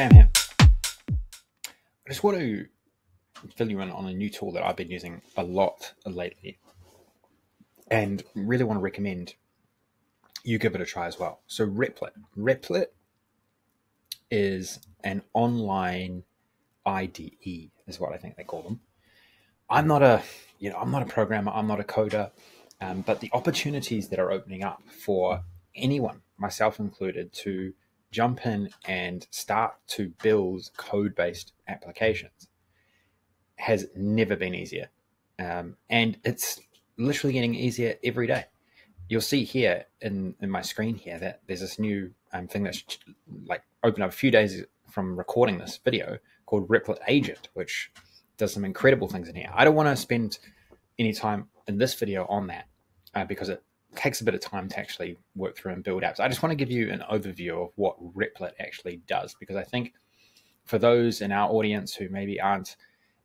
Sam here. I just want to fill you in on a new tool that I've been using a lot lately and really want to recommend you give it a try as well. So, Replit. Replit is an online IDE, is what I think they call them. I'm not a, you know, I'm not a programmer, I'm not a coder, um, but the opportunities that are opening up for anyone, myself included, to jump in and start to build code based applications has never been easier. Um, and it's literally getting easier every day. You'll see here in, in my screen here that there's this new um, thing that's like opened up a few days from recording this video called Replit Agent, which does some incredible things in here. I don't want to spend any time in this video on that uh, because it takes a bit of time to actually work through and build apps. I just want to give you an overview of what Replit actually does because I think for those in our audience who maybe aren't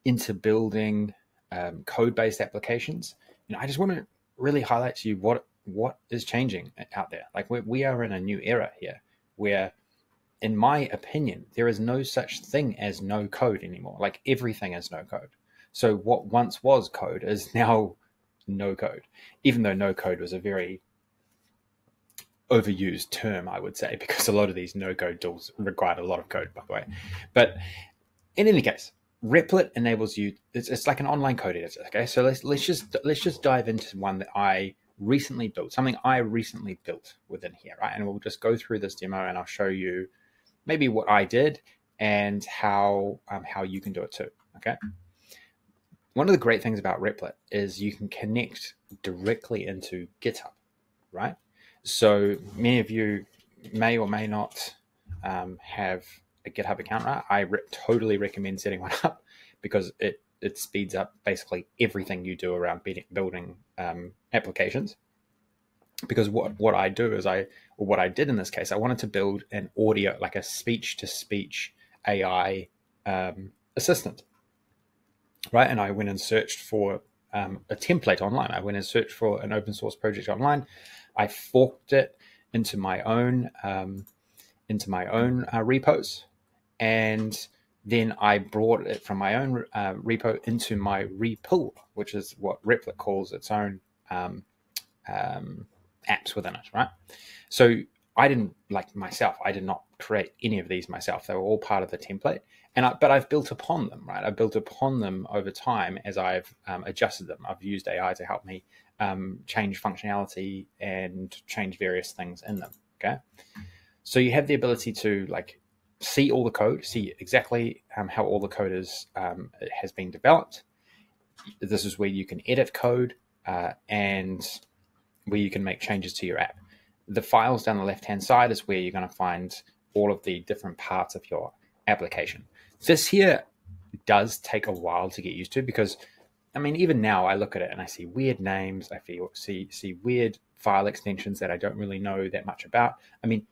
into building um, code-based applications, you know, I just want to really highlight to you what what is changing out there. Like we we are in a new era here where in my opinion, there is no such thing as no code anymore. Like everything is no code. So what once was code is now no code, even though no code was a very overused term, I would say, because a lot of these no code tools required a lot of code, by the way. But in any case, Replit enables you. It's, it's like an online code editor. Okay, so let's let's just let's just dive into one that I recently built, something I recently built within here, right? And we'll just go through this demo, and I'll show you maybe what I did and how um, how you can do it too. Okay one of the great things about Replit is you can connect directly into GitHub, right? So many of you may or may not um, have a GitHub account, right? I re- totally recommend setting one up because it it speeds up basically everything you do around building um, applications. Because what what I do is I or what I did in this case, I wanted to build an audio like a speech to speech AI um, assistant right? And I went and searched for um, a template online. I went and searched for an open source project online. I forked it into my own um, into my own uh, repos, and then I brought it from my own uh, repo into my Repl, which is what Replit calls its own um, um, apps within it, right? So I didn't like myself. I did not create any of these myself. They were all part of the template, and I, but I've built upon them, right? I've built upon them over time as I've um, adjusted them. I've used AI to help me um, change functionality and change various things in them. Okay, so you have the ability to like see all the code, see exactly um, how all the code is um, has been developed. This is where you can edit code uh, and where you can make changes to your app. The files down the left hand side is where you're going to find all of the different parts of your application. This here does take a while to get used to because, I mean, even now I look at it and I see weird names. I feel, see see weird file extensions that I don't really know that much about. I mean,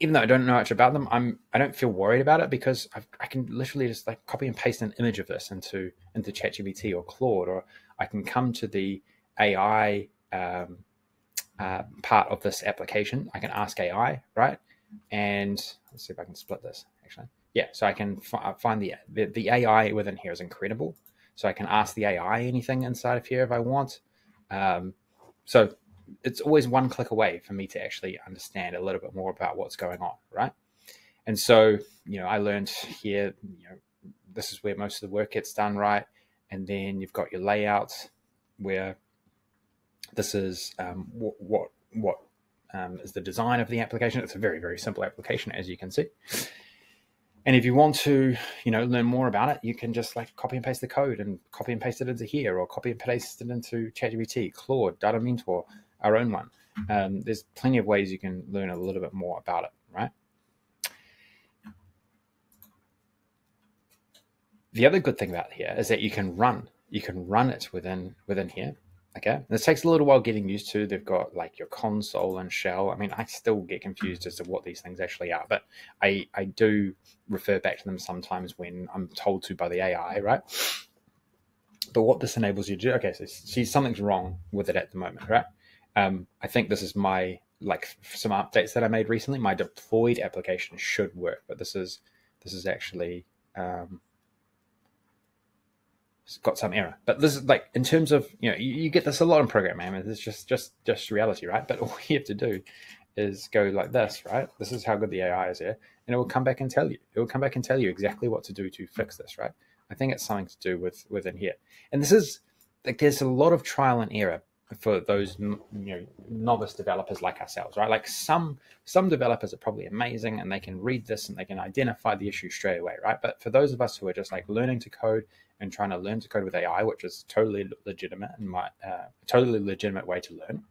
even though I don't know much about them, I'm I don't feel worried about it because I've, i can literally just like copy and paste an image of this into into ChatGPT or Claude, or I can come to the AI um, uh, part of this application. I can ask AI, right? And let's see if I can split this actually yeah, so I can f- uh, find the, the, the AI within here is incredible. So I can ask the AI anything inside of here if I want. Um, so it's always one click away for me to actually understand a little bit more about what's going on, right? And so you know, I learned here, you know, this is where most of the work gets done, right? And then you've got your layouts where this is um, what what what um, is the design of the application. It's a very very simple application, as you can see. And if you want to, you know, learn more about it, you can just like copy and paste the code and copy and paste it into here, or copy and paste it into ChatGPT, Claude, Data Mentor, our own one. Um, there's plenty of ways you can learn a little bit more about it, right? The other good thing about here is that you can run, you can run it within within here. Okay, this takes a little while getting used to. They've got like your console and shell. I mean, I still get confused as to what these things actually are, but I I do refer back to them sometimes when I'm told to by the AI, right? But what this enables you to do, okay, so see something's wrong with it at the moment, right? Um, I think this is my like some updates that I made recently, my deployed application should work, but this is this is actually um, got some error. But this is like in terms of you know you, you get this a lot in programming. I mean, it's just just just reality, right? But all you have to do is go like this, right? This is how good the AI is here, and it will come back and tell you. It will come back and tell you exactly what to do to fix this, right? I think it's something to do with within here, and this is like there's a lot of trial and error for those you know novice developers like ourselves right? Like some some developers are probably amazing and they can read this and they can identify the issue straight away right? But for those of us who are just like learning to code and trying to learn to code with ai which is totally legitimate and my uh, totally legitimate way to learn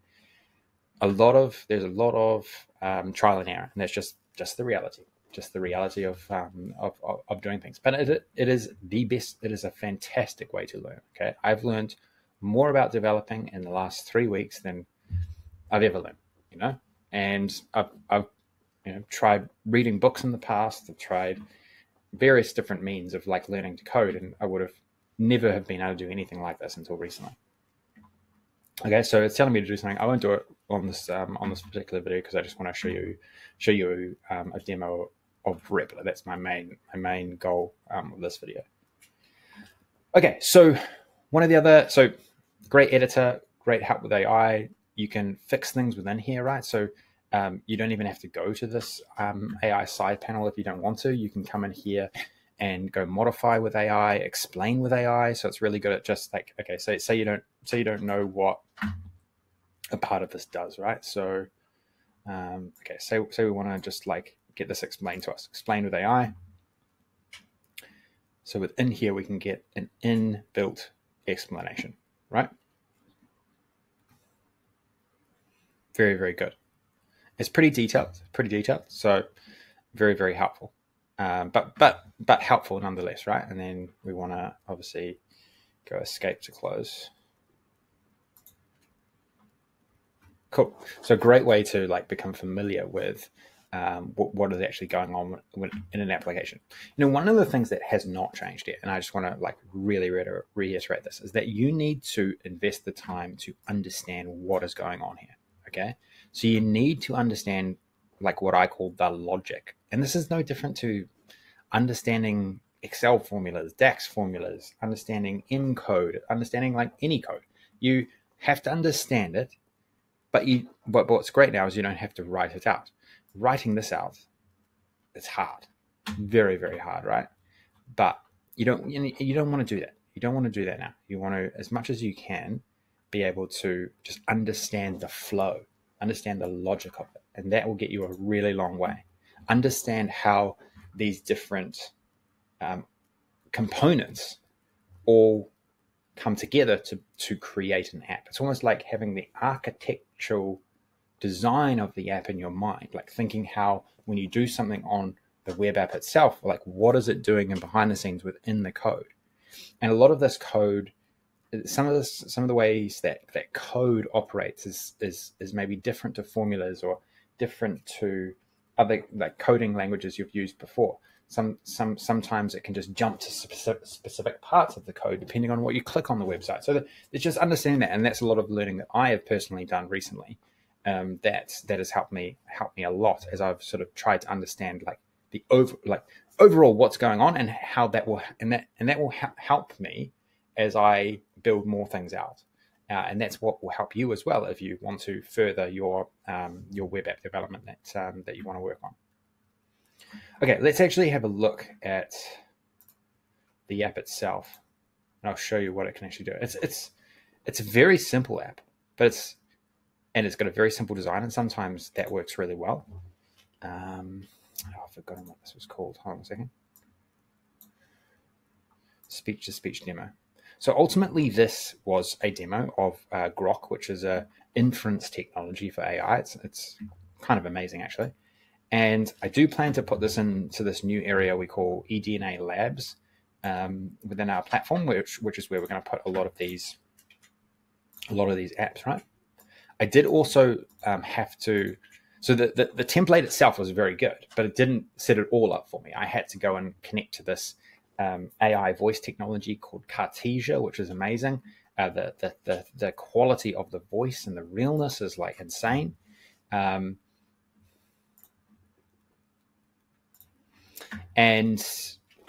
a lot of there's a lot of um, trial and error and that's just just the reality just the reality of um, of, of, of doing things. But it, it is the best it is a fantastic way to learn okay? I've learned more about developing in the last three weeks than I've ever learned, you know? And I've, I've you know, tried reading books in the past, I've tried various different means of like learning to code, and I would have never have been able to do anything like this until recently. Okay, so it's telling me to do something. I won't do it on this um, on this particular video because I just want to show you show you um, a demo of Replit. That's my main my main goal um, of this video. Okay, so one of the other so great editor, great help with AI. You can fix things within here, right? So um, you don't even have to go to this um, AI side panel if you don't want to. You can come in here and go modify with AI, explain with AI. So it's really good at just like okay, say say you don't say you don't know what a part of this does, right? So um, okay, say say we want to just like get this explained to us. Explain with AI. So within here, we can get an inbuilt explanation right? Very, very good. It's pretty detailed, pretty detailed. So very, very helpful. Um, but but but helpful nonetheless, right? And then we want to obviously go escape to close. Cool. So great way to like become familiar with um, what, what is actually going on in an application. You know, one of the things that has not changed yet, and I just want to like really reiterate this, is that you need to invest the time to understand what is going on here. Okay, so you need to understand like what I call the logic, and this is no different to understanding Excel formulas, DAX formulas, understanding M code, understanding like any code. You have to understand it, but you. But what's great now is you don't have to write it out writing this out, it's hard, very, very hard, right? But you don't you don't want to do that. You don't want to do that now. You want to, as much as you can, be able to just understand the flow, understand the logic of it, and that will get you a really long way. Understand how these different um, components all come together to to create an app. It's almost like having the architectural design of the app in your mind, like thinking how when you do something on the web app itself, like what is it doing in behind the scenes within the code? And a lot of this code, some of this, some of the ways that that code operates is is is maybe different to formulas or different to other like coding languages you've used before. Some some sometimes it can just jump to specific, specific parts of the code depending on what you click on the website. So it's just understanding that, and that's a lot of learning that I have personally done recently um, that that has helped me helped me a lot as I've sort of tried to understand like the over like overall what's going on and how that will and that and that will ha- help me as I build more things out. Uh, and that's what will help you as well if you want to further your um, your web app development that um, that you want to work on. Okay, let's actually have a look at the app itself, and I'll show you what it can actually do. It's it's it's a very simple app, but it's and it's got a very simple design, and sometimes that works really well. Um, oh, I've forgotten what this was called. Hold on a second. Speech to speech demo. So ultimately, this was a demo of uh, Groq, which is a inference technology for AI. It's, it's kind of amazing, actually. And I do plan to put this into this new area we call eDNA Labs um, within our platform, which which is where we're going to put a lot of these a lot of these apps, right? I did also um, have to. So the, the, the template itself was very good, but it didn't set it all up for me. I had to go and connect to this um, AI voice technology called Cartesia, which is amazing. Uh, the, the, the the quality of the voice and the realness is like insane. Um, and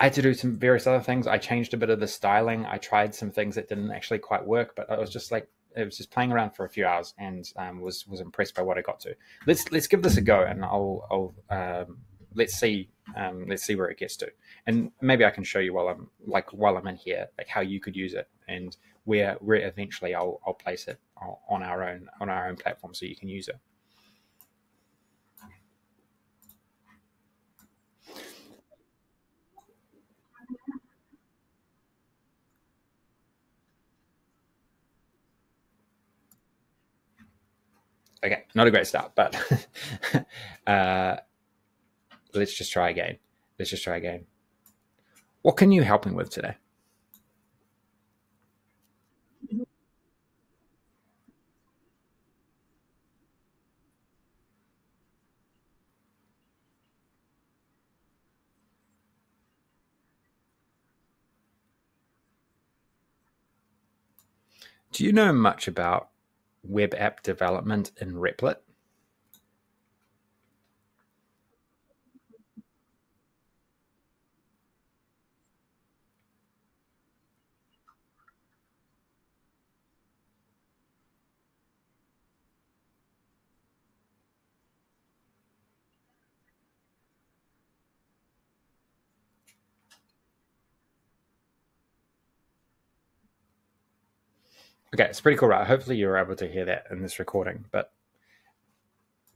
I had to do some various other things. I changed a bit of the styling. I tried some things that didn't actually quite work, but I was just like, it was just playing around for a few hours and um, was was impressed by what I got to. Let's let's give this a go, and I'll I'll um, let's see um, let's see where it gets to, and maybe I can show you while I'm like while I'm in here, like how you could use it and where where eventually I'll I'll place it on our own on our own platform so you can use it. Okay, not a great start, but uh, let's just try again. Let's just try again. What can you help me with today? Do you know much about web app development in Replit? Okay, it's pretty cool, right? Hopefully, you're able to hear that in this recording. But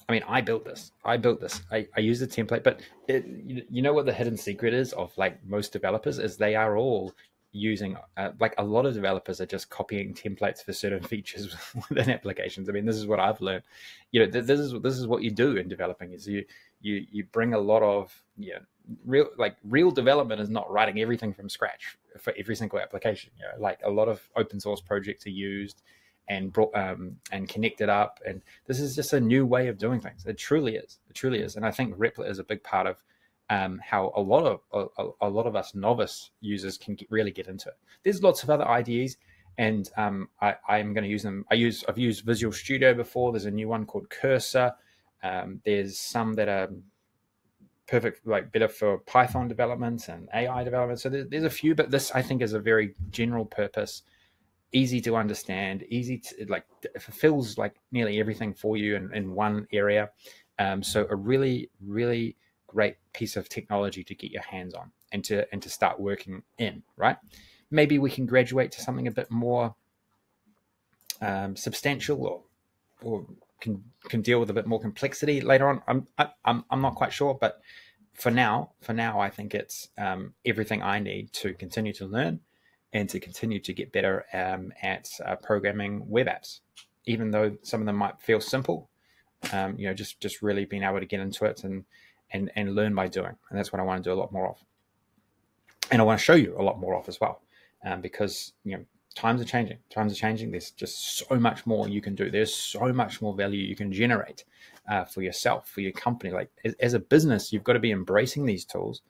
I mean, I built this. I built this. I, I use the template, but it, you, you know what the hidden secret is of like most developers is they are all using uh, like a lot of developers are just copying templates for certain features within applications. I mean, this is what I've learned. You know, th- this is this is what you do in developing is you you you bring a lot of yeah real like real development is not writing everything from scratch for every single application. You know, like a lot of open source projects are used and brought um, and connected up, and this is just a new way of doing things. It truly is. It truly is, and I think Replit is a big part of um, how a lot of a, a, lot of us novice users can get, really get into it. There's lots of other IDEs, and um, I, am going to use them. I use I've used Visual Studio before. There's a new one called Cursor. Um, there's some that are perfect, like better for Python development and AI development. So there, there's a few, but this I think is a very general purpose, easy to understand, easy to like fulfills like nearly everything for you in, in one area. Um, so a really, really great piece of technology to get your hands on and to and to start working in. Right? Maybe we can graduate to something a bit more um, substantial or or can can deal with a bit more complexity later on. I'm I'm I'm not quite sure, but for now, for now, I think it's um, everything I need to continue to learn and to continue to get better um, at uh, programming web apps. Even though some of them might feel simple, um, you know, just just really being able to get into it and and and learn by doing, and that's what I want to do a lot more of. And I want to show you a lot more of as well, um, because you know times are changing. Times are changing. There's just so much more you can do. There's so much more value you can generate uh, for yourself, for your company. Like as a business, you've got to be embracing these tools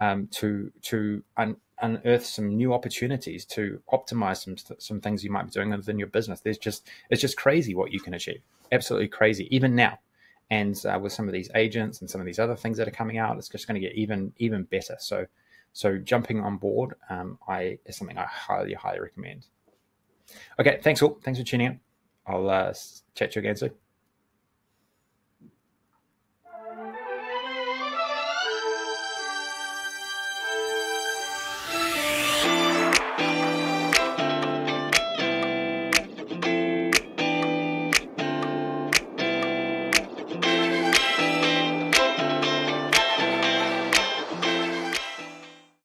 um, to to un- unearth some new opportunities to optimize some some things you might be doing within your business. There's just it's just crazy what you can achieve. Absolutely crazy, even now. And uh, with some of these agents and some of these other things that are coming out, it's just going to get even even better. So so jumping on board, um, I is something I highly, highly recommend. Okay, thanks all. Thanks for tuning in. I'll uh, chat to you again soon.